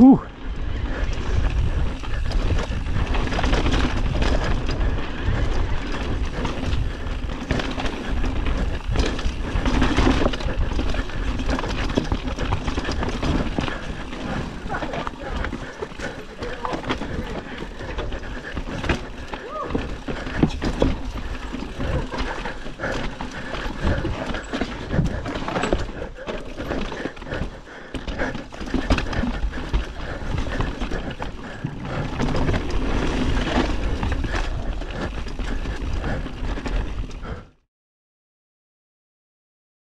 Whew.